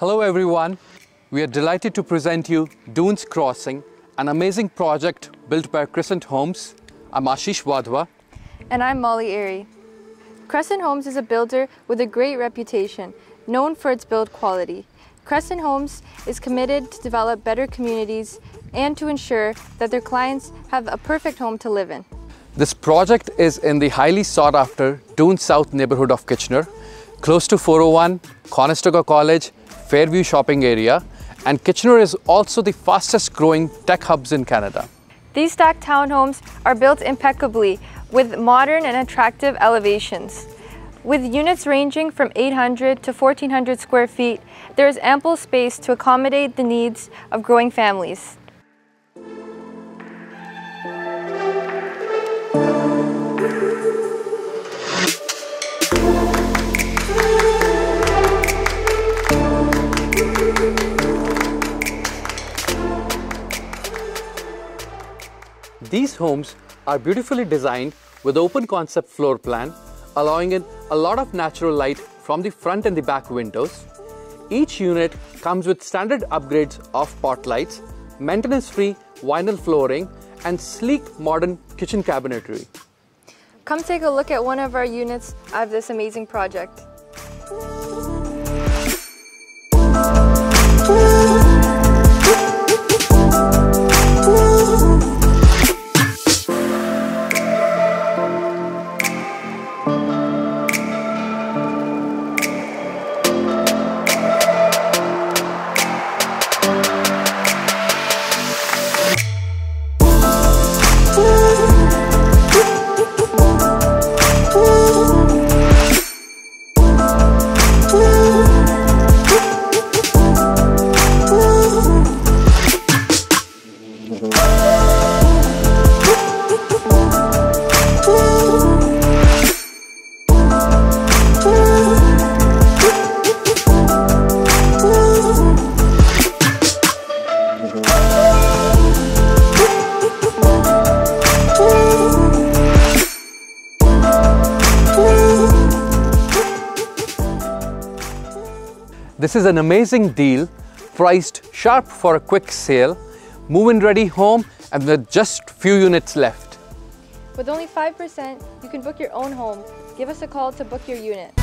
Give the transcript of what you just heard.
Hello everyone. We are delighted to present you Dunes Crossing, an amazing project built by Crescent Homes. I'm Ashish Wadhwa. And I'm Molly Airy. Crescent Homes is a builder with a great reputation, known for its build quality. Crescent Homes is committed to develop better communities and to ensure that their clients have a perfect home to live in. This project is in the highly sought after Doon South neighborhood of Kitchener, close to 401, Conestoga College, Fairview shopping area, and Kitchener is also the fastest growing tech hubs in Canada. These stacked townhomes are built impeccably with modern and attractive elevations. With units ranging from 800 to 1400 square feet, there is ample space to accommodate the needs of growing families. These homes are beautifully designed with open concept floor plan, allowing in a lot of natural light from the front and the back windows. Each unit comes with standard upgrades of spotlights, maintenance-free vinyl flooring, and sleek modern kitchen cabinetry. Come take a look at one of our units of this amazing project. This is an amazing deal, priced sharp for a quick sale, move-in ready home and with just few units left. With only 5%, you can book your own home. Give us a call to book your unit.